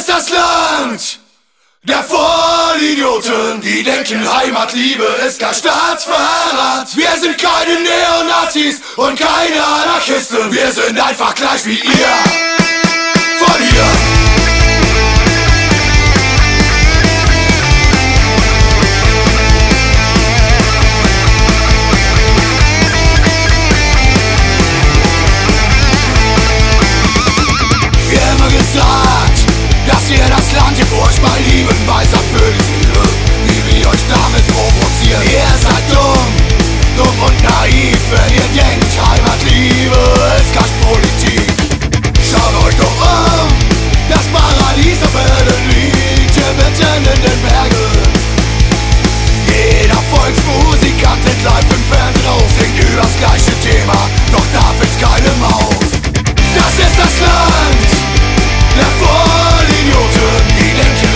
ist das Land der Vollidioten, die denken Heimatliebe ist gar Staatsverrat. Wir sind keine Neonazis und keine Anarchisten, wir sind einfach gleich wie ihr. Denkt, Heimatliebe ist gleich Politik. Schaut euch doch um, das Paradies auf Erden liegt hier mitten in den Bergen. Jeder Volksmusikant in live im Fernsehen auf, singt über das gleiche Thema, doch da fällt's keinem auf. Das ist das Land der Volksmusik. Idioten, die denken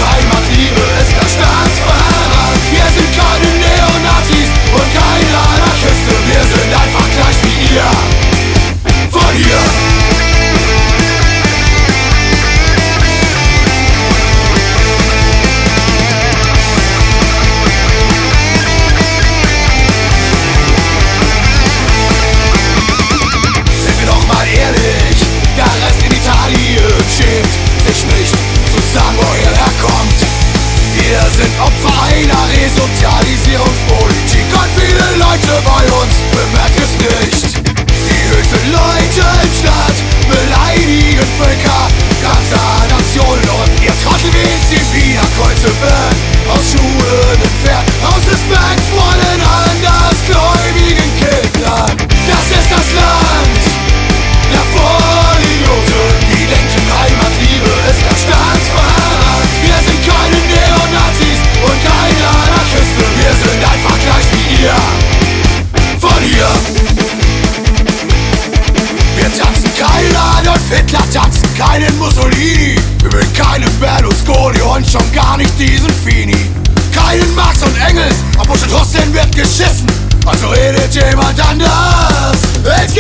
Von ihr Trottel wählt sie wieder Kreuze werden aus Schulen entfernt, aus Respekt vor den andersgläubigen. Das ist das Land keinen Mussolini. Wir will keinen Berlusconi und schon gar nicht diesen Fini. Keinen Marx und Engels, aber schon trotzdem wird geschissen. Also redet jemand anders. Ins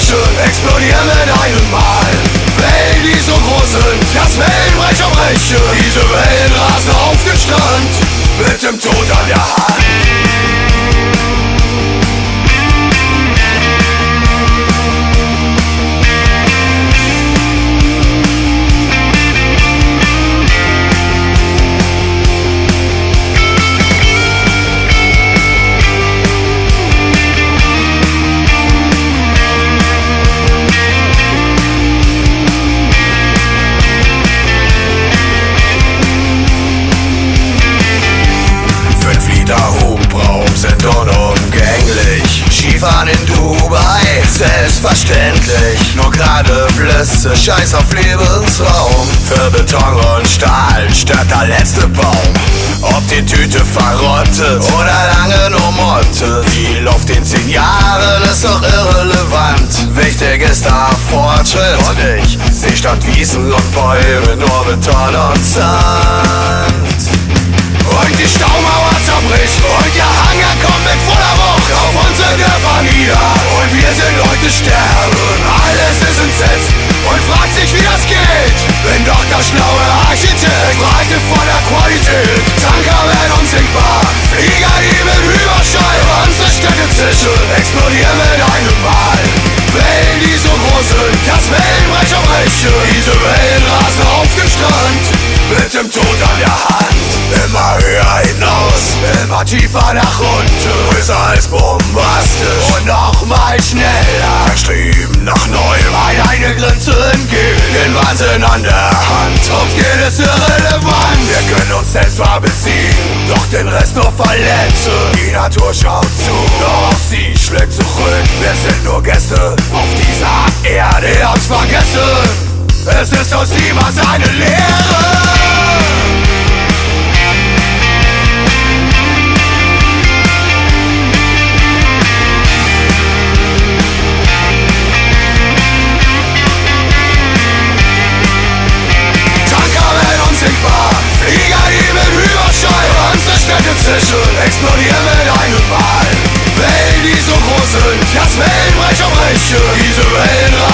schön, explodieren mit einem Mal. Wellen, die so groß sind, dass Wellenbrecher brechen. Diese Wellen rasen auf den Strand, mit dem Tod an der Hand. Selbstverständlich. Nur gerade Flüsse, scheiß auf Lebensraum. Für Beton und Stahl stört der letzte Baum. Ob die Tüte verrottet oder lange nur Motte. Die Luft in zehn Jahren ist doch irrelevant. Wichtig ist der Fortschritt. Und ich seh statt Wiesen und Bäume nur Beton und Sand. Und die Staumauer zerbricht Und der Hanger kommt mit voller Wucht. Auf unsere Dörfer nieder Und wir sind Leute sterben. Alles ist entsetzt Und fragt sich wie das geht. Bin doch der schlaue Architekt Breite voller Qualität. Tanker werden unsinkbar Flieger die mit Überschall Unsere Städte zischen. Explodieren mit einem Mal Wellen die so groß sind Das Wellenbrecher brechen. Diese Wellen rasen auf den Strand. Mit dem Tod an der Hand Immer höher hinaus, immer tiefer nach unten. Größer als bombastisch. Und noch mal schneller. Verstrieben nach Neuem, ein eine Grenze entgehen Den Wahnsinn an der Hand, auf geht es irrelevant. Wir können uns selbst zwar besiegen, doch den Rest nur verletzen. Die Natur schaut zu, doch sie schlägt zurück. Wir sind nur Gäste auf dieser Erde, hab's vergessen. Es ist uns niemals eine Lehre Zischen Explodieren mit einem Mal Wellen, die so groß sind Das Wellenbrecher brechen Diese Wellen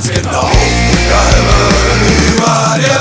dir ganz genau, der Himmel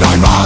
Nightmare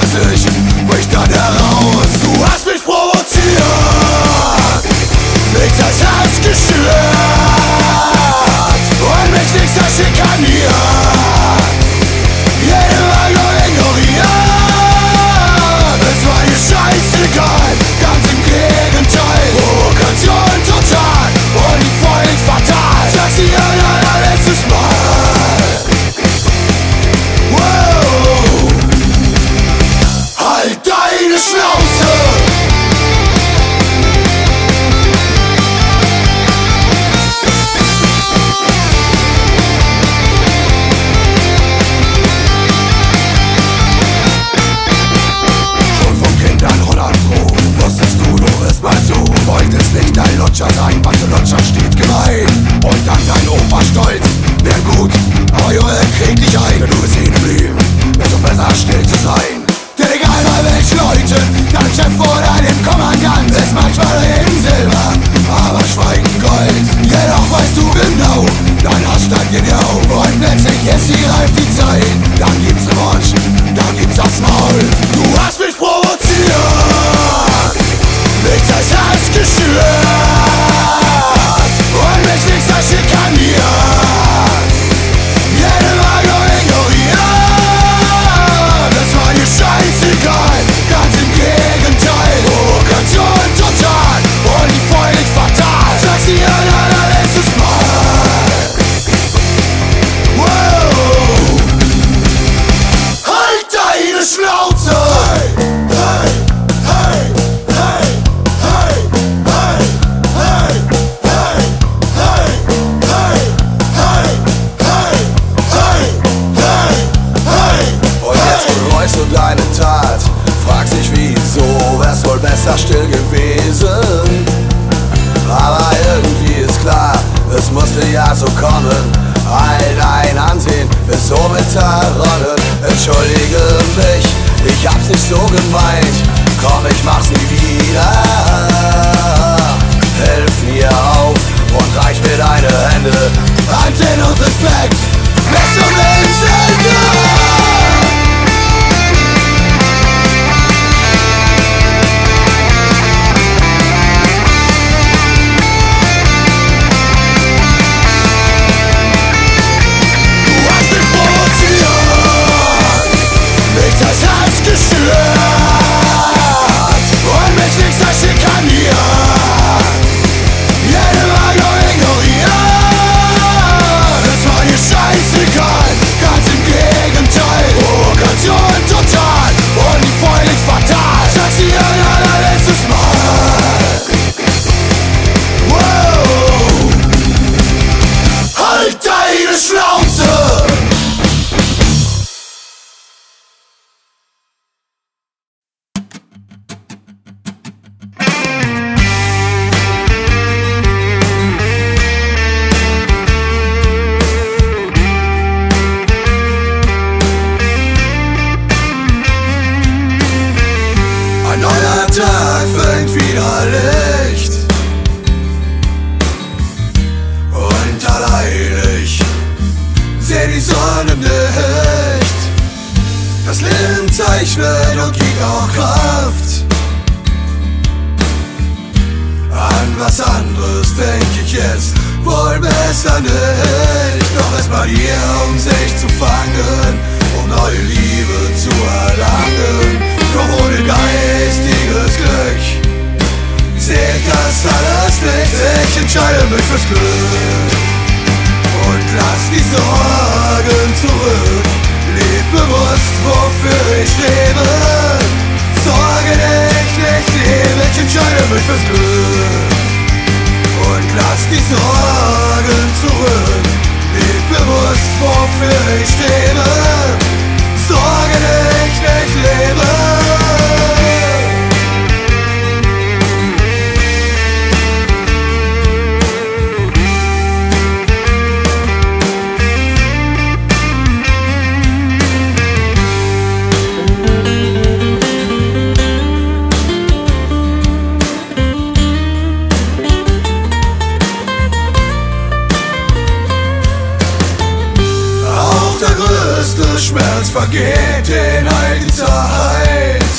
vergeht in die Zeit.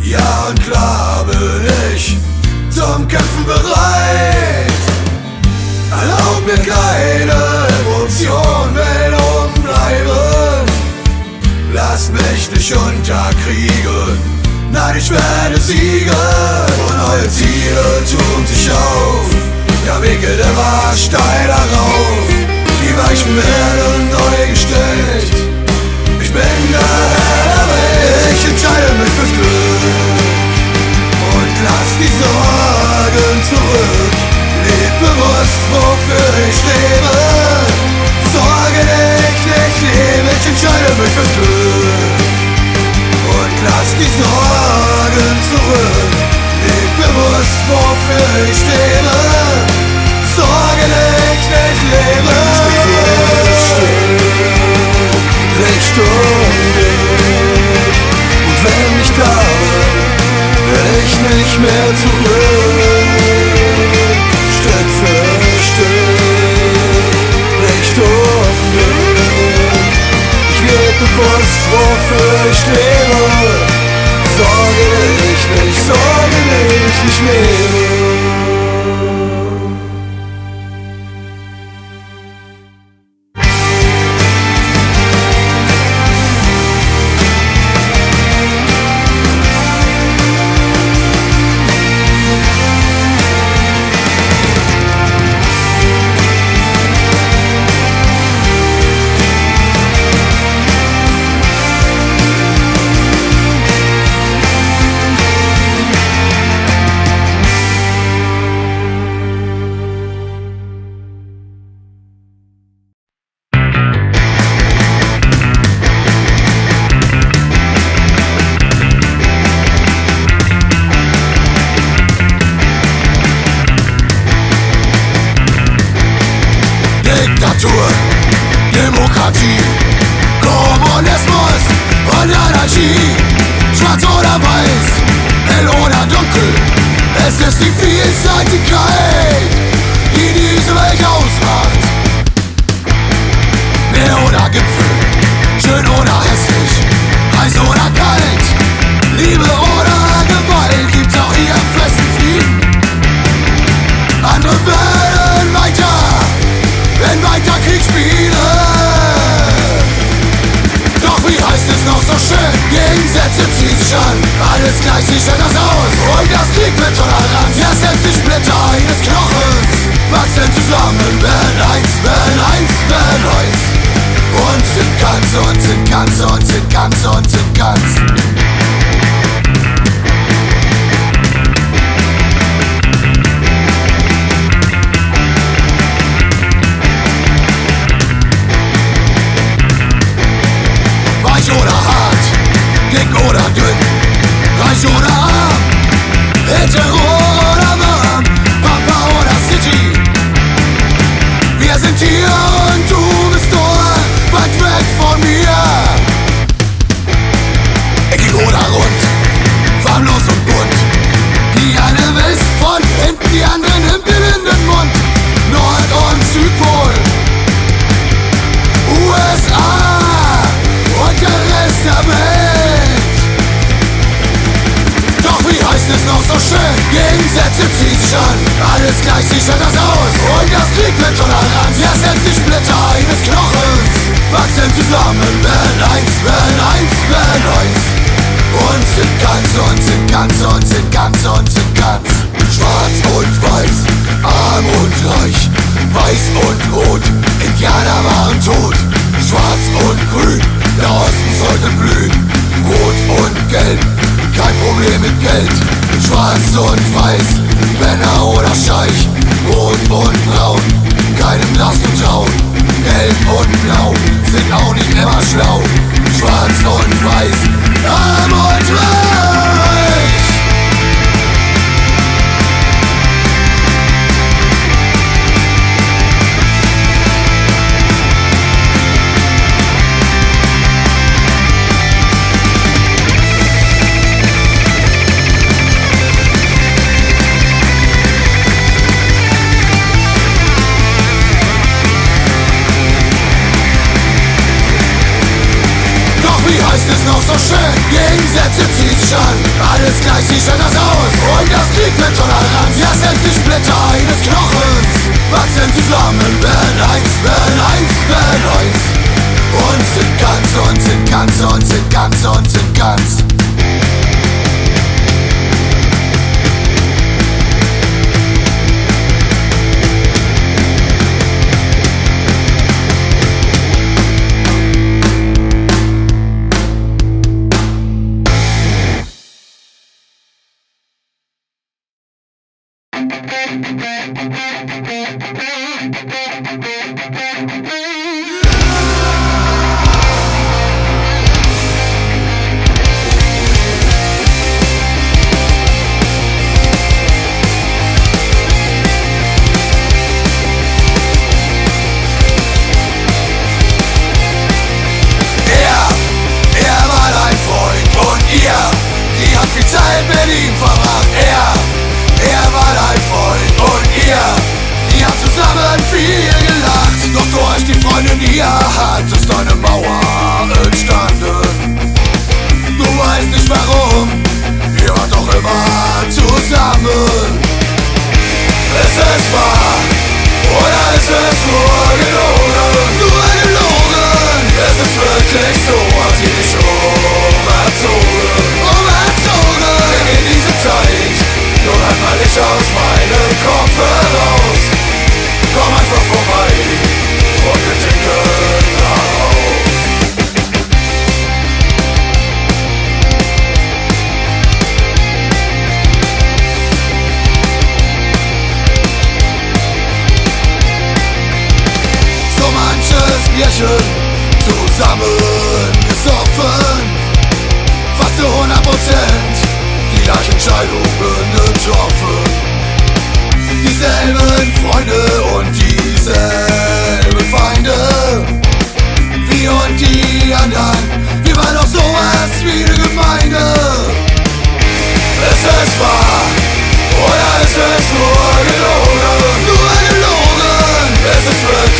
Ja und klar bin ich zum Kämpfen bereit. Erlaub mir keine Emotion, will umbleiben. Lass mich nicht unterkriegen. Nein, ich werde siegen. Und neue Ziele tun sich auf. Der Weg geht immer steiler rauf. Die Weichen werden wofür ich lebe. Sorge nicht, ich lebe. Ich entscheide mich fürs Glück. Und lass die Sorgen zurück. Leb bewusst, wofür ich lebe. Sorge nicht, ich lebe. Richtung Glück. Und wenn ich da bin, will ich nicht mehr zurück. Ich lebe. Sorge nicht, nicht, sorge nicht, ich lebe. Es ist die Vielseitigkeit, die diese Welt ausmacht. Meer oder Gipfel, schön oder hässlich, heiß oder kalt, Liebe oder Gewalt, gibt's auch hier festen Frieden. Andere werden weiter, wenn weiter Krieg spiele. Doch wie heißt es noch so schön? Gegensätze ziehen sich an, alles gleich sich anders die Splitter eines Knochens wachsen zusammen, werden eins, werden eins, werden eins. Und sind ganz und sind ganz und sind ganz und sind ganz. Weich oder hart, dick oder dünn, reich oder arm, hetero oder Und du bist dort, weit weg von mir. Eckig oder rund, farbenlos und bunt. Die eine will von hinten, die andere nimmt den Mund. Nord- und Südpol, noch so schön. Gegensätze ziehen sich an, alles gleich sichert das aus. Und das Krieg mit Toleranz ersetzt die Splitter eines Knochens. Wachsen zusammen, wenn eins, wenn eins, wenn eins. Und sind ganz, und sind ganz, und sind ganz, und sind ganz. Schwarz und weiß, arm und reich, weiß und rot, Indianer waren tot. Schwarz und grün, der Osten sollte blühen. Rot und gelb, kein Problem mit Geld. Schwarz und weiß, Männer oder Scheich, Rot und Braun, keinem darfst du trauen. Gelb und Blau sind auch nicht immer schlau. Schwarz und weiß, Arm und Reich.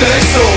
Pixel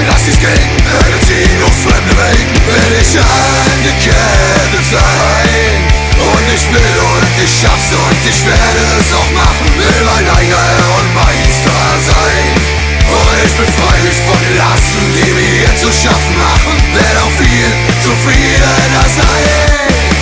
sein, lass dies gelten Hölle ziehen auf fremde Welten Will ich angekettet sein? Und ich will und ich schaff's und ich werde es auch machen. Will mein eigener Herr und Meister sein. Und ich befreie mich von den Lasten, die mir zu schaffen machen. Werde auch viel zufriedener sein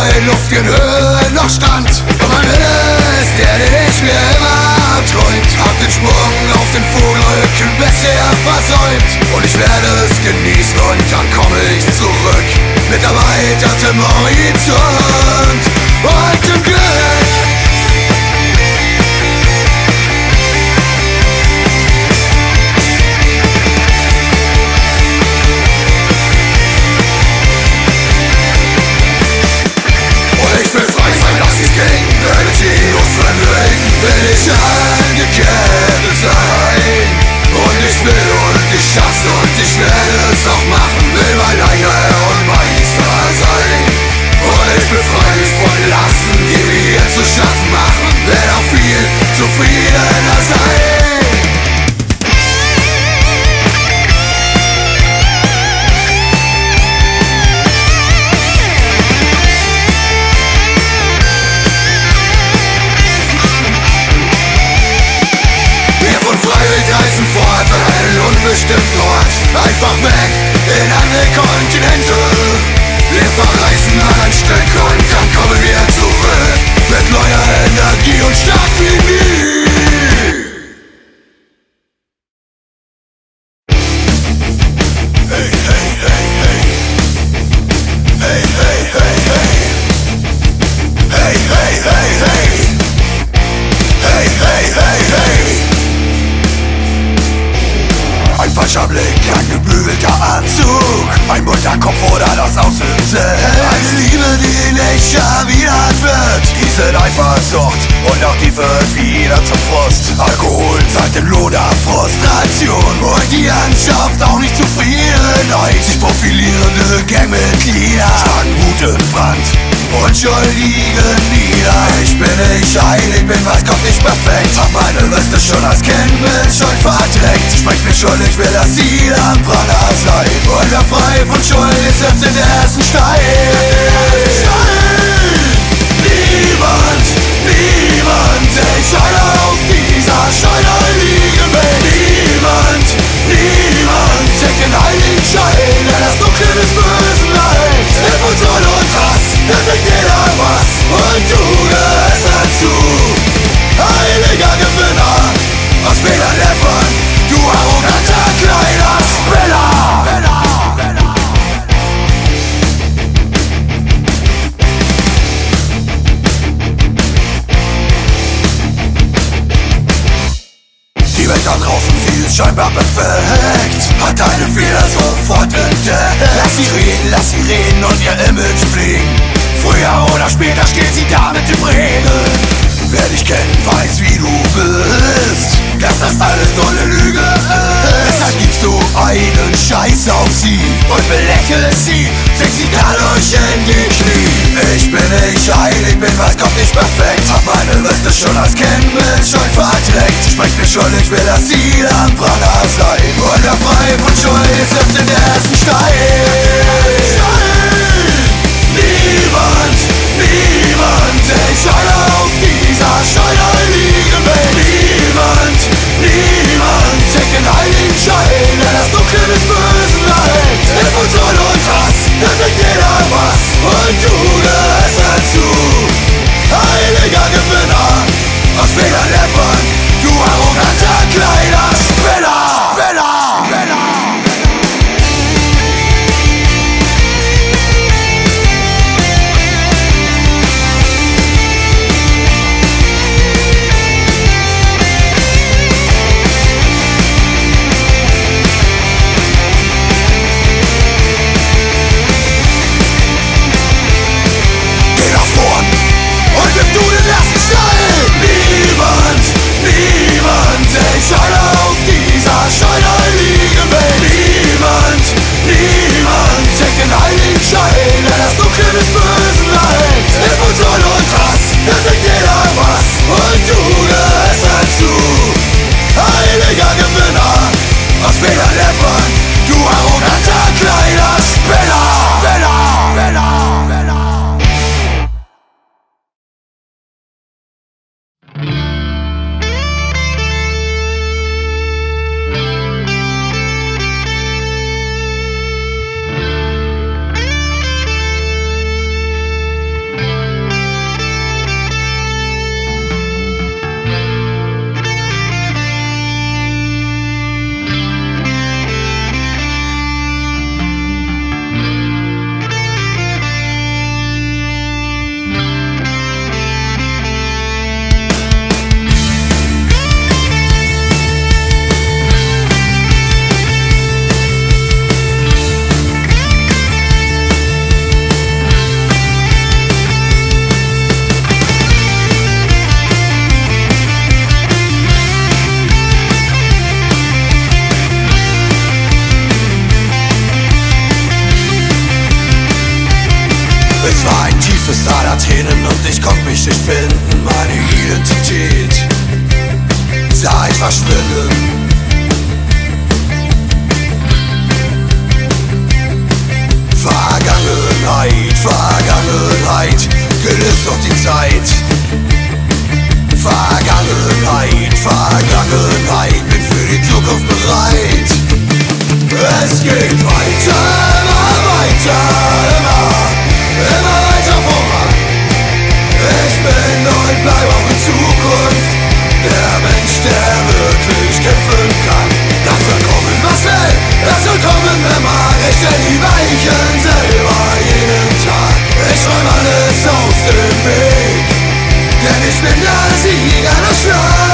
davor in luftigen Höhen noch stand. Und mein ist der, den ich mir immer träumt Hab den Sprung auf den Vogelrücken bisher versäumt. Und ich werde es genießen und dann komme ich zurück. Mit erweitertem Horizont. Und dem Glück schaff's und ich werde es auch machen? Will mein Herr und Meister sein Und befreie mich von Lasten, die mir zu schaffen machen. Werde auch viel zufriedener sein Ort. Einfach weg in andere Kontinente. Wir verreisen an Stück und dann kommen wir zurück. Mit neuer Energie und stark wie nie Blick, ein gebügelter Anzug. Ein bunter Kopf oder das Auslösen Eine Liebe, die nicht erwidert wird. Diese Eifersucht und auch die wird wieder zum Frust. Alkohol zeigt den Loder, Frustration. Und die Landschaft auch nicht Zufriedenheit Sich profilierende Gangmitglieder. Schlagen Wut in Brand und schuldigen nieder Ich bin nicht heilig, bin was kommt nicht perfekt. Hab meine Reste schon als Kind mit Schuld verdreckt Sprecht mir schuldig, ich will das Ziel am Pranger sein Und wer frei von Schuld ist, wirft den ersten Stein. Niemand, niemand, ich scheine auf dieser Scheine liegen will. Niemand, trägt den heiligen Schein Der das Dunkle des Bösen heilt uns und Hass, da trägt jeder was Und du gehörst dazu Heiliger Gewinner aus Fehlern Läppern Du arroganter kleiner Spinner Die Welt da draußen, sie ist scheinbar perfekt Hat deine Fehler sofort entdeckt Lass sie reden, lass sie reden und ihr Image fliegen. Früher oder später steht sie da mit dem Regen Wer dich kennt, weiß wie du bist. Dass das alles nur eine Lüge ist. Deshalb gibst du einen Scheiß auf sie Und belächelst sie, zwingst sie dadurch in die Knie. Ich bin nicht heilig, bin was kommt nicht perfekt. Hab meine Liste schon als Kind mit Schuld verdreckt mir schuld, ich will das Ziel am Pranger sein. Und von Schuld ist, wirft den ersten Stein. Niemand, niemand, ich keiner soll niemand, niemand trägt den heiligen Schein, der das Dunkle des Bösen leitet. Hilf uns Sohn und Hass, da trägt jeder was und du gehörst dazu. Heiliger Gewinner aus Federn Läppern, du arroganter Kleider bin der Sieger der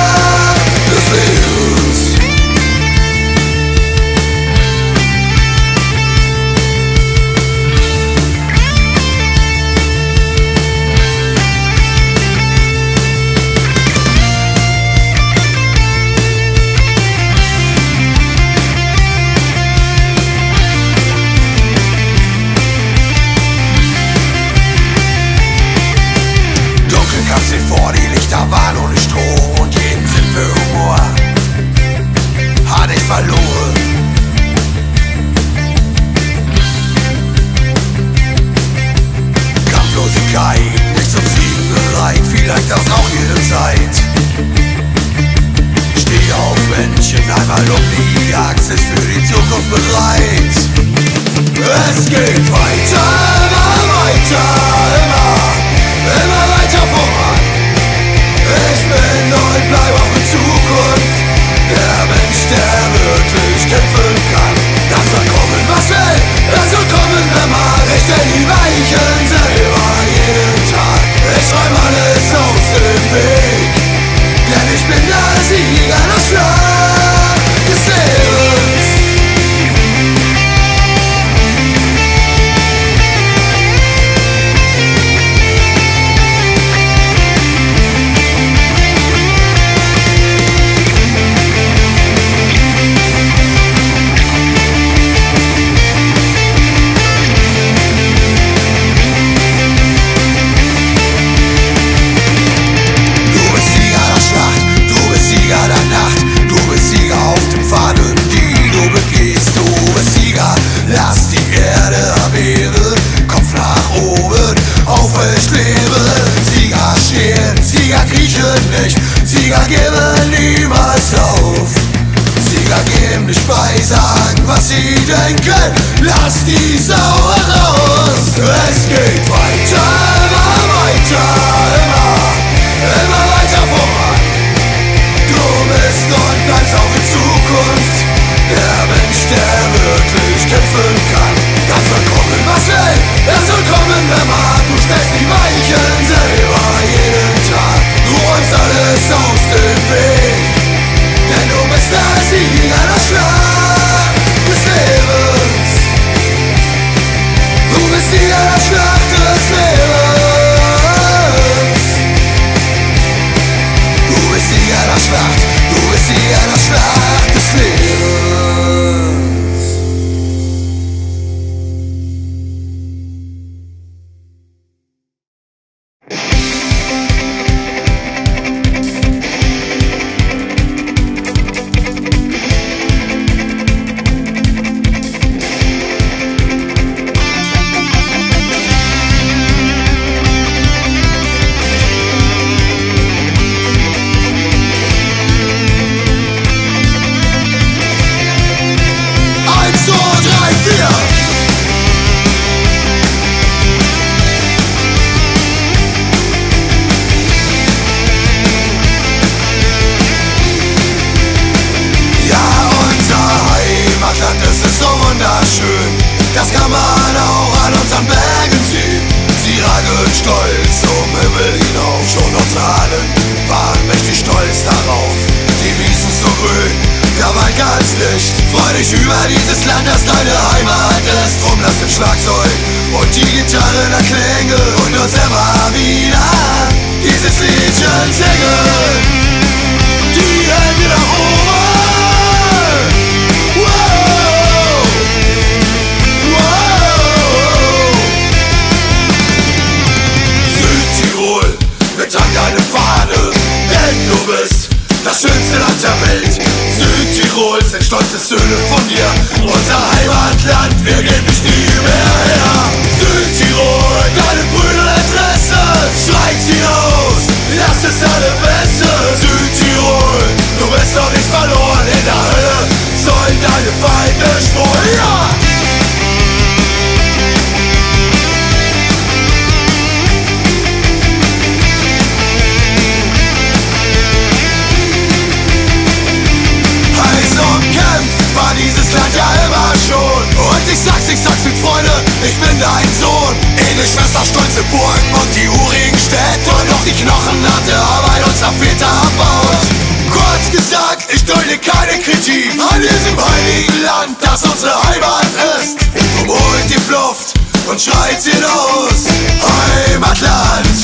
die knochenharte Arbeit unserer Väter erbaut Kurz gesagt, ich dulde keine Kritik. An diesem heiligen Land, das unsere Heimat ist. Umholt die Flucht und schreit sie los. Heimatland,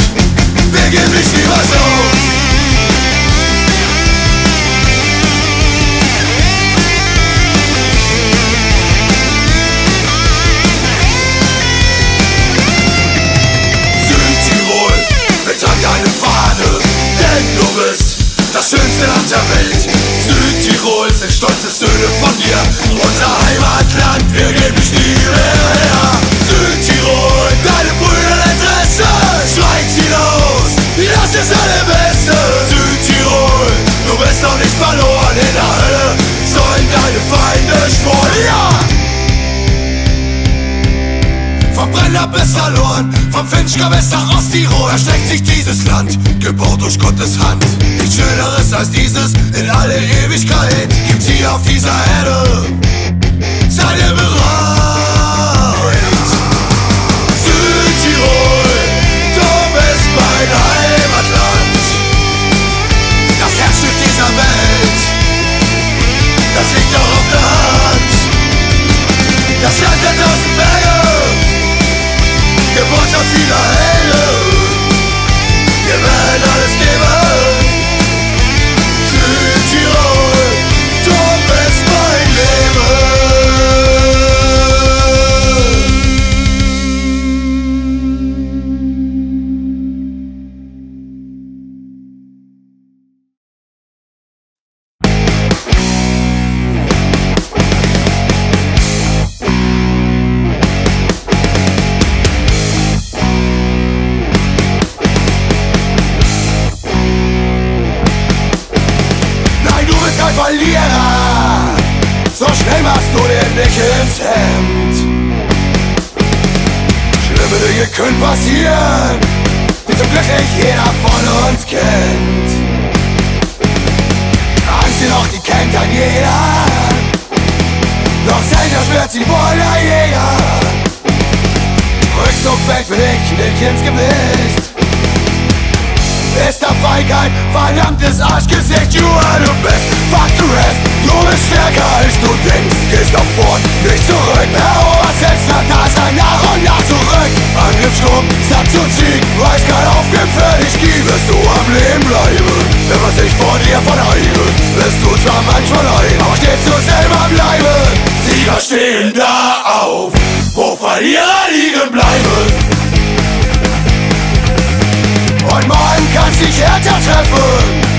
wir geben dich niemals auf Unser Heimatland, wir geben dich nie mehr her. Südtirol, deine Brüder Adresse, schreit sie los. Das ist alle Beste. Südtirol, du bist noch nicht verloren in der Hölle. Sollen deine Feinde schmoren, ja! Vom Brenner bis verloren, vom Finchgau bis nach Osttirol erstreckt sich dieses Land, gebaut durch Gottes Hand. Nichts Schöneres als dieses in alle Ewigkeit gibt's hier auf dieser Erde. Das Herzstück dieser Welt, das liegt auch auf der Hand. Das Land der tausend Berge. Geburt hat vieler Hände. Wir werden alles geben. kann jeder. Doch selten schwört sie wohl ein Jäger. Rückzug fällt für dich nicht ins Gewicht bester Feigheit, verdammtes Arschgesicht, you are the best, fuck the rest, du bist stärker als du denkst, gehst auf fort, nicht zurück, eroberst selbst nach da nach und nach zurück, Angriffssturm, satt zu ziehen, weiß kein Aufgeben für dich, gibest du am Leben bleiben, wenn man sich vor dir verneige bist du zwar manchmal ein, aber stets du selber bleiben, Sieger stehen da auf, wo Verlierer liegen bleiben, und mein kannst dich härter treffen.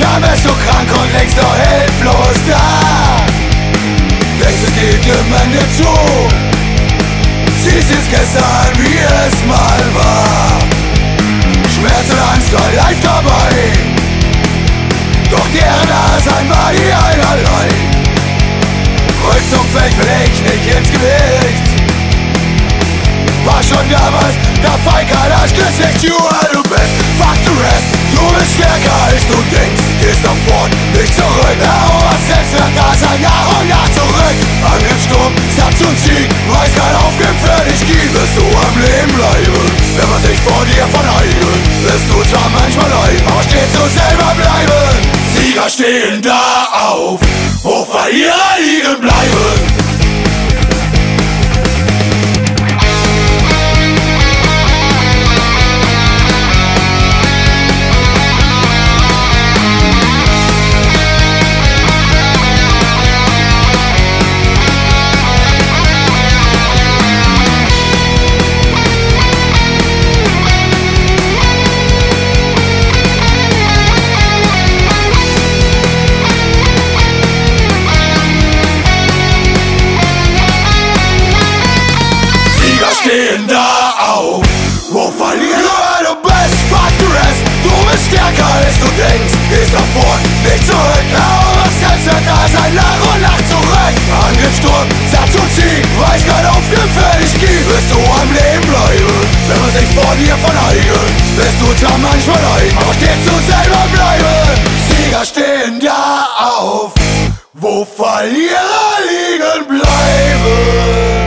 Dann bist du krank und längst noch hilflos da. Denkst, es geht dem Ende zu. Siehst jetzt gestern, wie es mal war. Schmerz und Angst war live dabei. Doch deren Dasein war die einerlei. Rückzug fällt will ich nicht ins Gewicht. War schon damals. Der Feigheit als Gesicht Juan, du bist fuck the rest. Du bist stärker als du denkst. Gehst nach vorn, nicht zurück. Erobert Selbstwertdasein nach und nach zurück. Angriffssturm, Satz und Sieg. Weiß kein Aufgeben für dich. Gibt Wirst du am Leben bleiben. Wenn man sich vor dir verneigen Wirst du zwar manchmal leid Aber stets so selber bleiben. Sieger stehen da auf Hochverlierer liegen bleiben. Du denkst nach vorn, nicht zurück. Du da sein, nach und nach zurück. Angriffssturm, Satz und Sieg Weiß grad auf gefährlich Gieb Wirst du am Leben bleiben? Wenn man sich vor dir verneigen Es tut zwar manchmal leid Aber stets du selber bleiben Sieger stehen ja auf. Wo Verlierer liegen bleiben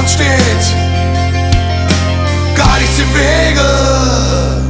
uns steht gar nichts im Wege.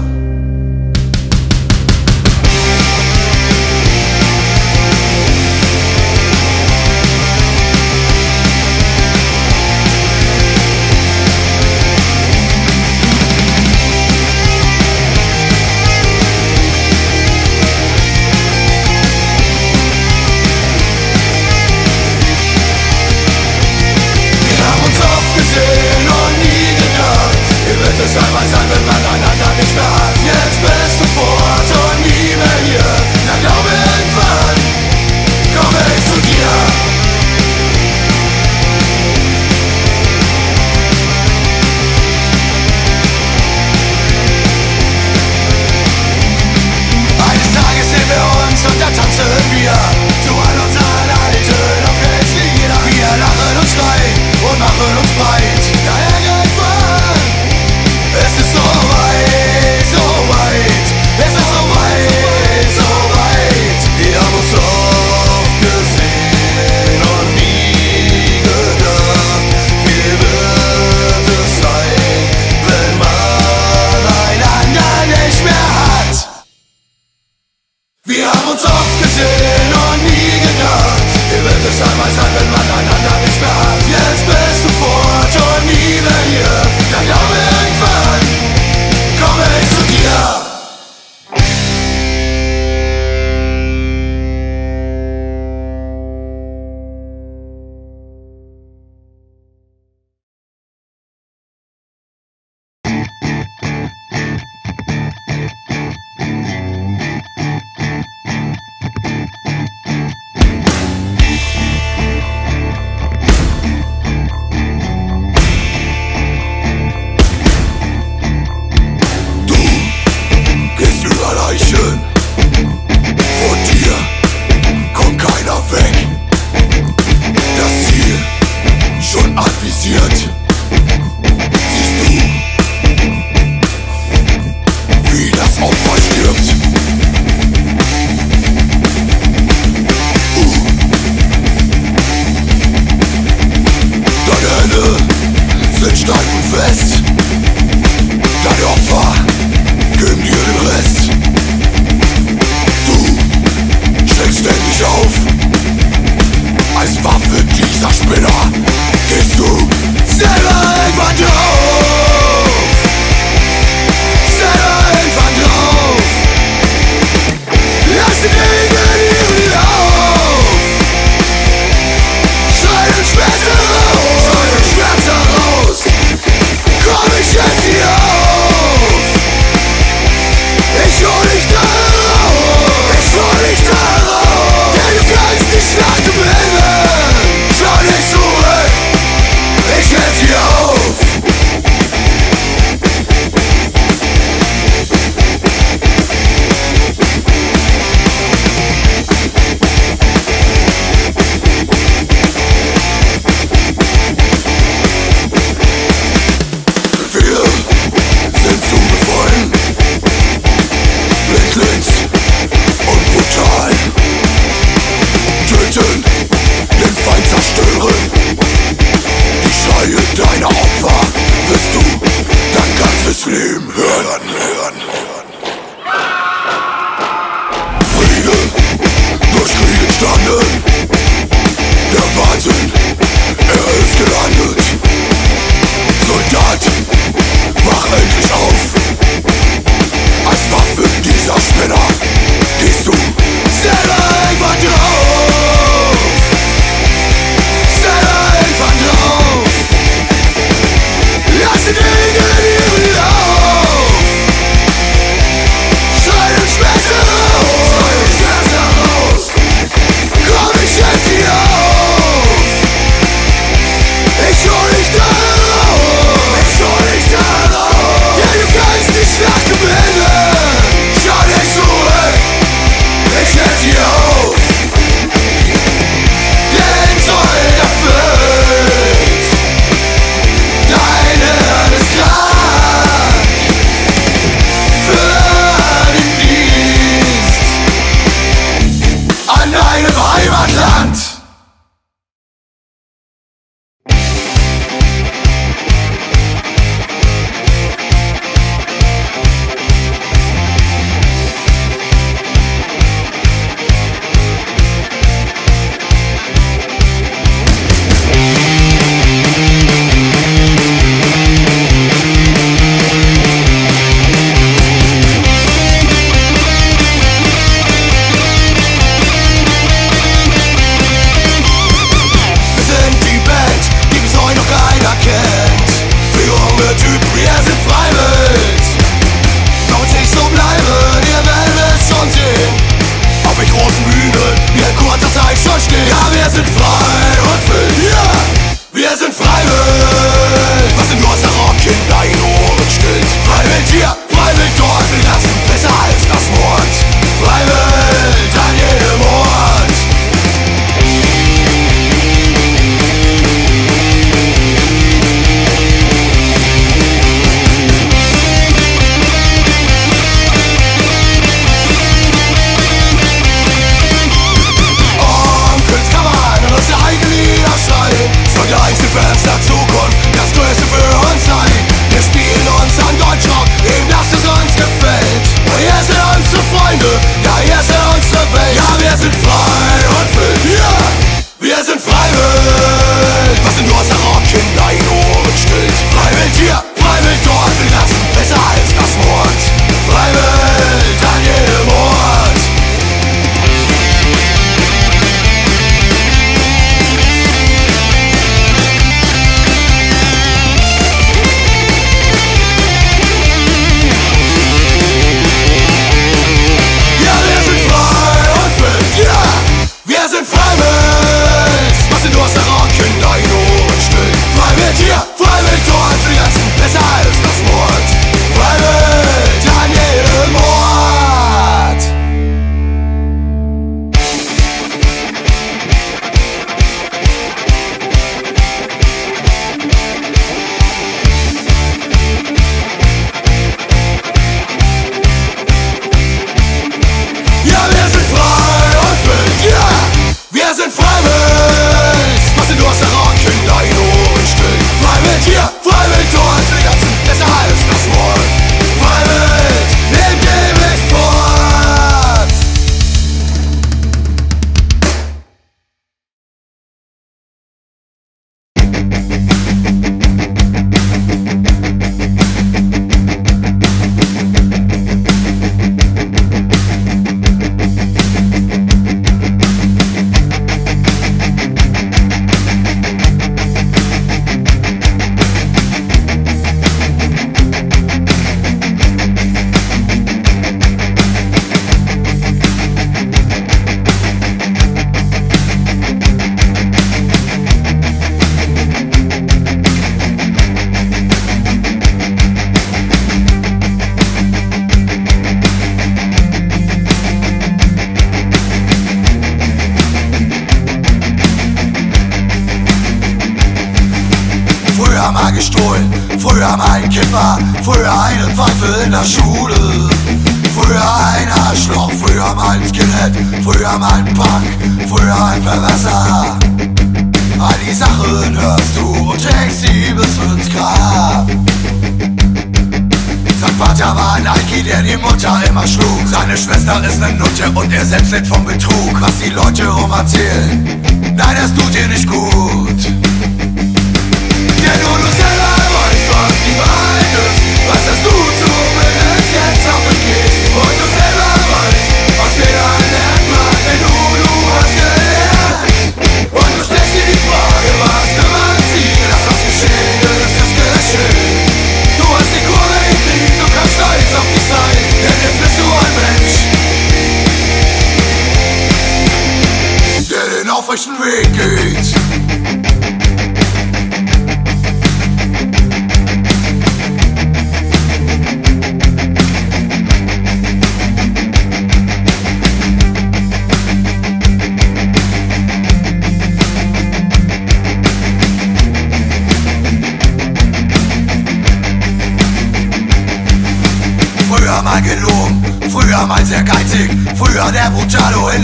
das unverschämt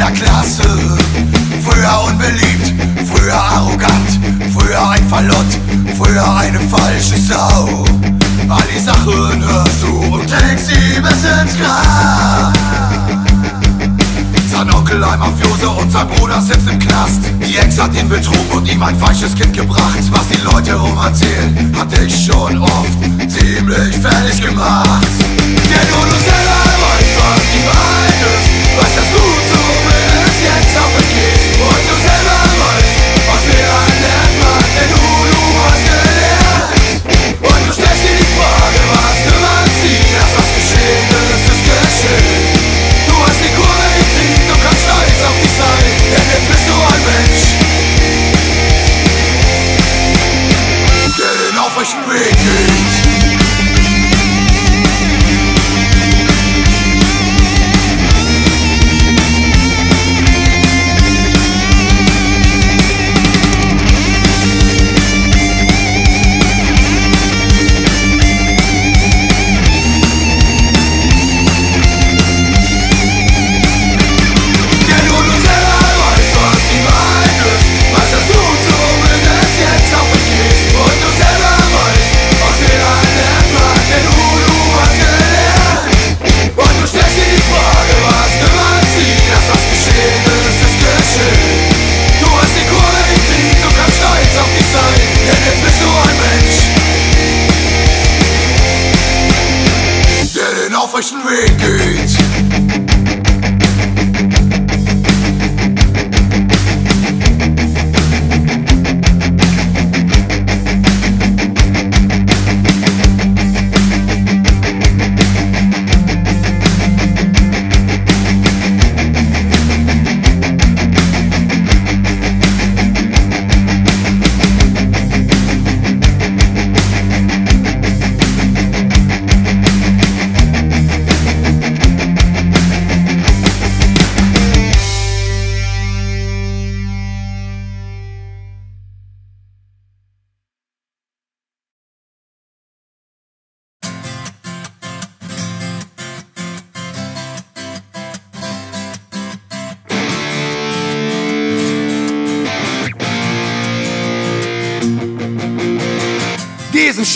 Der Klasse. Früher unbeliebt, früher arrogant, früher ein Verlott, früher eine falsche Sau. All die Sachen hörst du und trägst sie bis ins Grab. Sein Onkel ein Mafiose und sein Bruder sitzt im Knast. Die Ex hat ihn betrogen und ihm ein falsches Kind gebracht. Was die Leute rum erzählen, hat dich schon oft ziemlich fertig gemacht. Denn nur du selber weißt, was die Wahrheit ist. Was das du chance of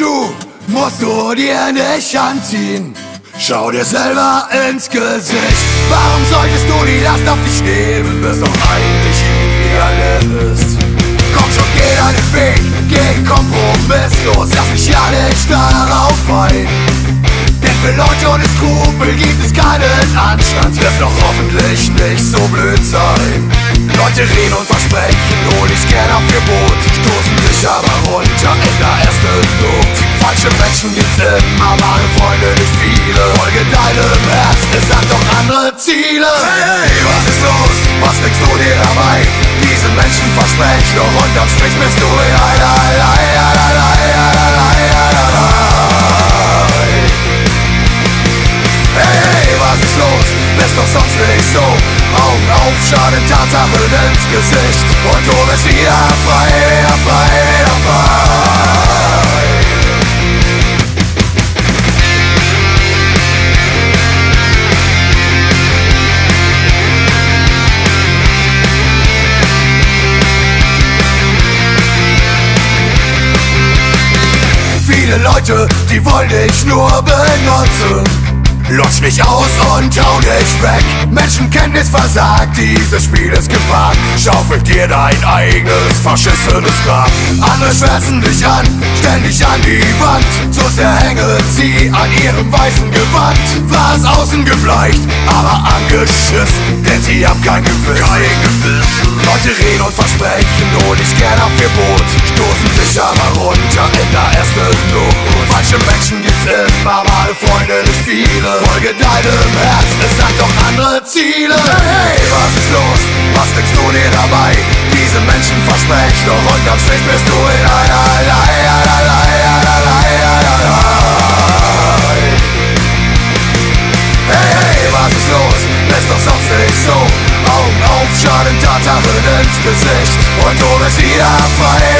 Schuh musst du dir nicht anziehen. Schau dir selber ins Gesicht. Warum solltest du die Last auf dich nehmen? Bist doch eigentlich Idealist. Komm schon, geh deinen Weg, geh kompromisslos. Lass mich ja nicht darauf ein. Denn für Leute ohne Skrupel gibt es keinen Anstand. Wirst doch hoffentlich nicht so blöd sein. Leute reden und versprechen, hol dich gern auf ihr Boot. Stoßen dich aber runter in der ersten Not. Falsche Menschen gibt's immer, wahre Freunde nicht viele. Folge deinem Herz, es hat doch andere Ziele. Hey, hey, was ist los? Was denkst du dir dabei? Diese Menschen versprechen, doch unterm Strich bist du ja, ja, ja, ja, ja, bist doch sonst nicht so. Augen auf, schau den Tatsachen ins Gesicht. Und du bist wieder frei, wieder frei, wieder frei. Viele Leute, die wollen dich nur benutzen. Lutsch mich aus und hau dich weg. Menschenkenntnis versagt, dieses Spiel ist gewagt. Schaufel dir dein eigenes verschissenes Grab. Andere schwärzen dich an, ständig an die Wand. So sehr hängen sie an ihrem weißen Gewand. War es außen gebleicht, aber angeschissen, denn sie haben kein Gewissen. Kein Gewissen. Leute reden und versprechen, hol dich gern auf ihr Boot. Stoßen dich aber runter in der ersten Not. Falsche Menschen gibt's immer, mal Freunde nicht viele. Folge deinem Herz, es hat doch andere Ziele Hey, was ist los? Was denkst du dir dabei? Diese Menschen versprechen doch unterm Strich bist du in einer Lei, Hey, Und du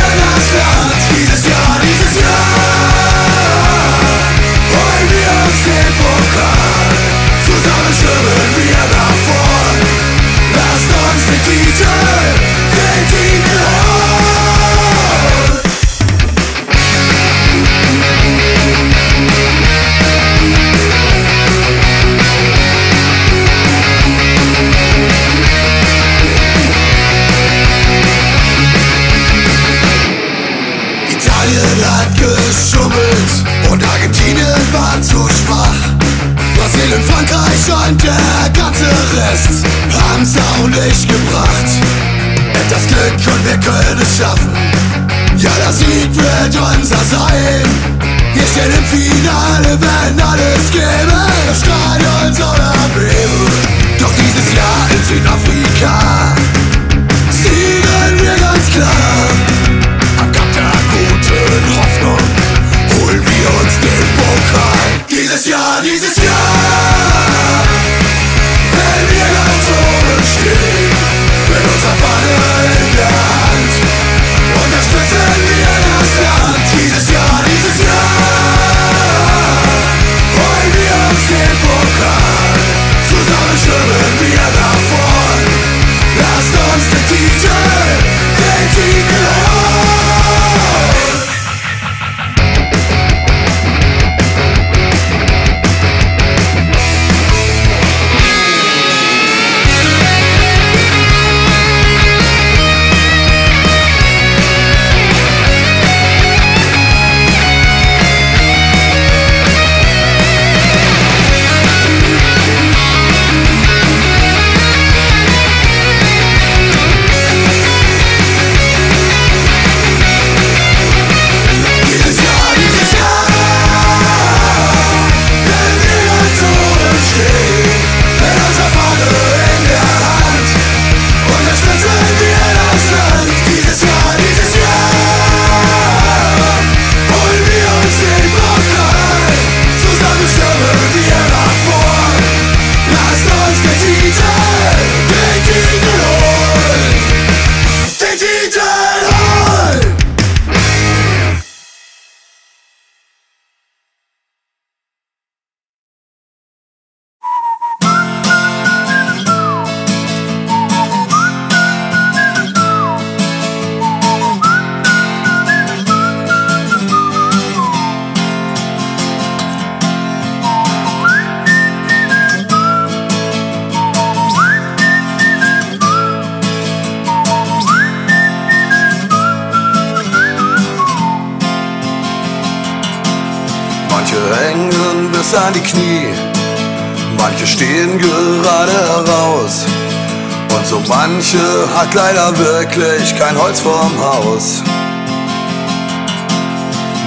hat leider wirklich kein Holz vorm Haus.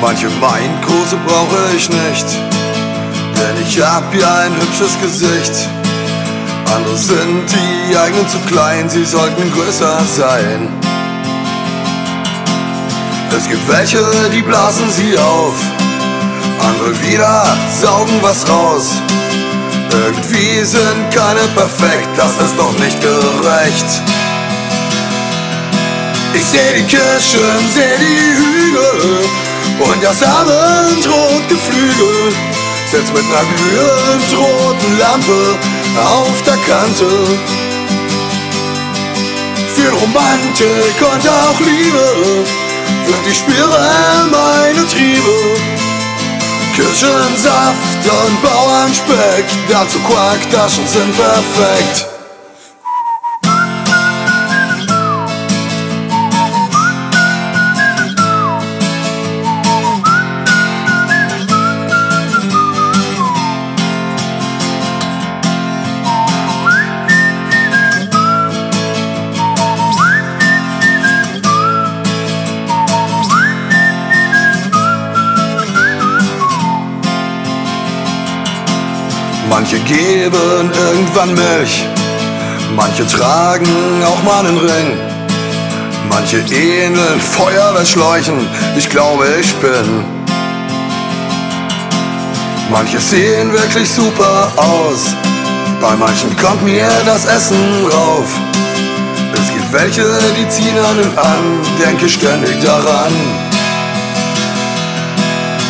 Manche meinen, brauche ich nicht, denn ich hab ja ein hübsches Gesicht. Andere sind die eigenen zu klein, sie sollten größer sein. Es gibt welche, die blasen sie auf, andere wieder saugen was raus. Irgendwie sind keine perfekt, das ist doch nicht gerecht. Ich seh die Kirschen, seh die Hügel und das abendrot Geflügel. Sitz mit ner glühend roten Lampe auf der Kante. Für Romantik und auch Liebe wird ich spüre meine Triebe. Kirschensaft und Bauernspeck, dazu Quarktaschen sind perfekt. Geben irgendwann Milch, manche tragen auch mal einen Ring. Manche ähneln Feuerwehrschläuchen, ich glaube ich bin. Manche sehen wirklich super aus, bei manchen kommt mir das Essen rauf. Es gibt welche, die ziehen einen an, denke ständig daran.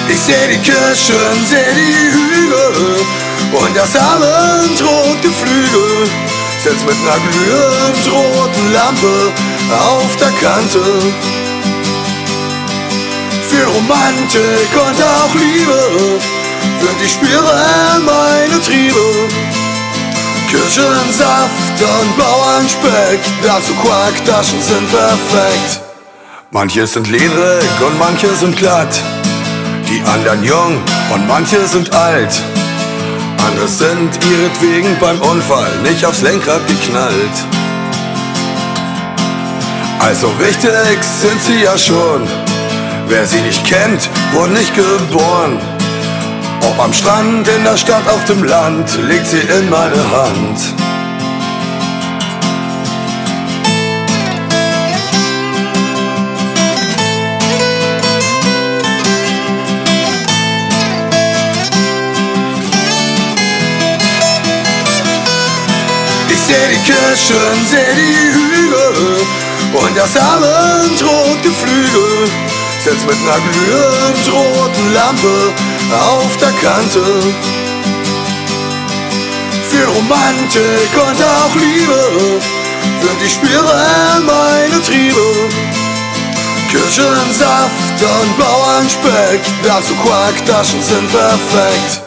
Ich seh die Kirschen, seh die Hügel und das abendrot Geflügel sitzt mit ner glühend roten Lampe auf der Kante. Für Romantik und auch Liebe wird die spüre meine Triebe. Kirschensaft und Bauernspeck, dazu Quarktaschen sind perfekt. Manche sind ledrig und manche sind glatt, die anderen jung und manche sind alt. Andere sind ihretwegen beim Unfall nicht aufs Lenkrad geknallt. Also wichtig sind sie ja schon. Wer sie nicht kennt, wurde nicht geboren. Ob am Strand, in der Stadt, auf dem Land, legt sie in meine Hand. Seh die Kirschen, seh die Hügel und das abendrot Geflügel sitzt mit ner glühend roten Lampe auf der Kante. Für Romantik und auch Liebe wird ich spüre meine Triebe. Kirschensaft und Bauernspeck, dazu Quarktaschen sind perfekt.